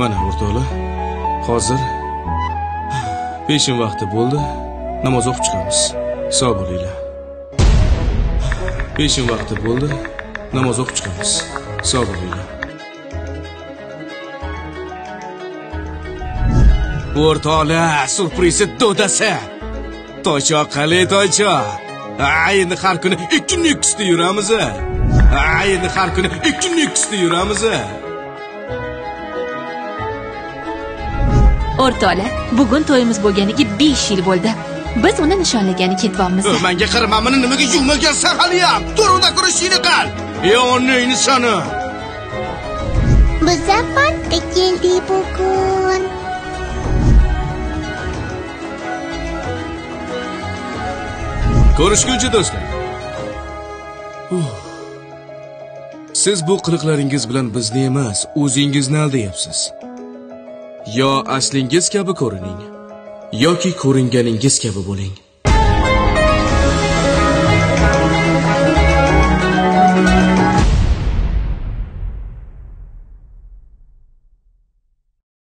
mana o'rtoqlar hozir peshin vaqti bo'ldi namoz o'qib chiqamiz. Sog' bo'linglar. Peshin vaqti bo'ldi namoz o'qib chiqamiz. Sog' bo'linglar. O'rtoqlar surprizi to'dasi toychoq qalay toychoq. Ha endi har kuni ikki nukusda yuramiz. Ha endi har kuni ikki nukusda yuramiz. O'rtoqlar bugun to'yimiz bo'lganiga 5 yil bo'ldi. Biz uni nishonlagani ketyapmiz manga qarama meni nimaga yuvmagansan haliyam to'rida kurashingni qil e onnangni sani Biz zafarga keldik bugun. ko'rishguncha do'stlar. Siz bu qiliqlaringiz bilan bizni emas o'zingizni aldayapsiz yo aslingiz kabi ko'rining yoki ko'ringaningiz kabi bo'ling.